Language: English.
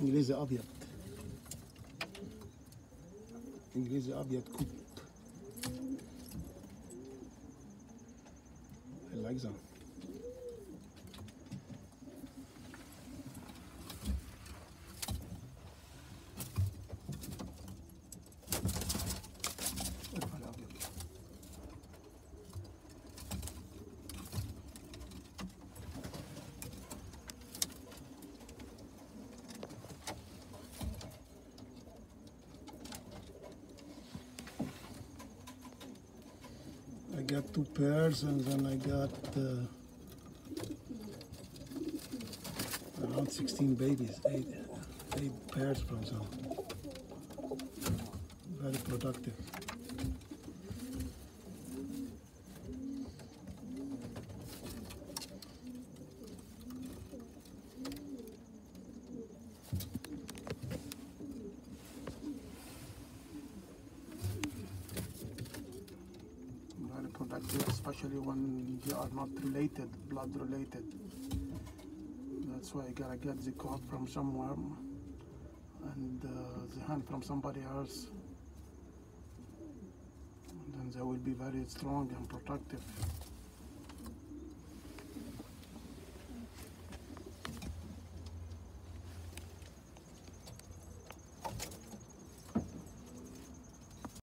إنجليزي أبيض. إنجليزي أبيض كوب. الاجزاء ارفع got two pairs and then I got uh, around 16 babies, eight, eight pairs from some. Very productive. Productive, especially when they are not related, blood related. That's why you gotta get the coat from somewhere and uh, the hand from somebody else. And then they will be very strong and productive.